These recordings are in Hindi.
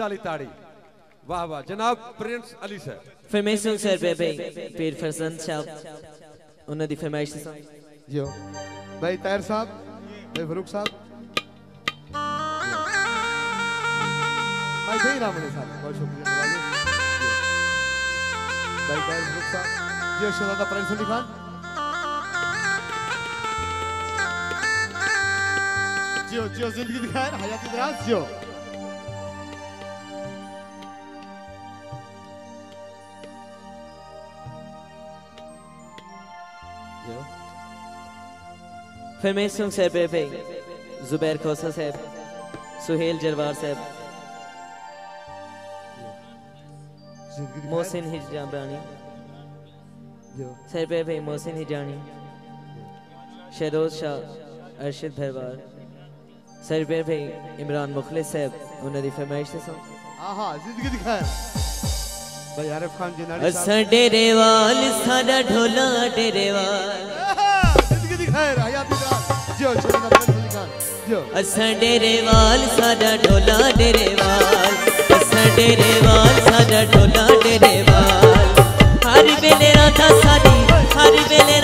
ताली ताड़ी। वाह वाह। जनाब प्रिंस अली सर फरमेशन सर बेबे पीर फरसन साहब। उन्हें दी फरमाइश जो भाई तायर साहब भाई फरूक साहब। भाई सही रामले साहब। बहुत शुक्रिया भाई तायर फरूक साहब। जो शहजादा प्रिंस अली खान। जो जो ज़िंदगी दिखाए हयात दराज जो जाओ फिर मैं सुन सर पे जुबैर खोसा साहब। सुहेल जरवार साहब। मोहसिन हिजा बानी। सर पे भाई मोहसिन हिजानी शहरोज शाह अर्शद भरवार। सर पे भाई इमरान मुखलिस साहब। उन्होंने फरमाइश से आहा ज़िंदगी दिखाए। भाई आरिफ डेरेवाल सारा ढोला डेरेवाल। डेरेवाल सारा ढोला डेरेवाल। डेरेवाल सारा ढोला डेरेवाल। हर बेले राधा सारी हर बेले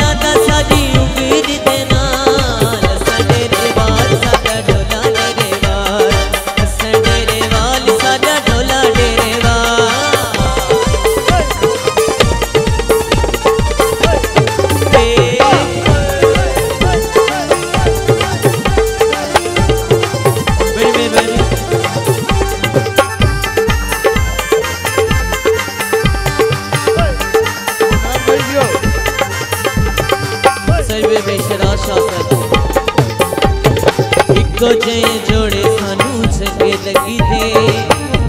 सोचे जोड़े सानू सके लगी थे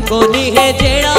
कोनी है जेड़ा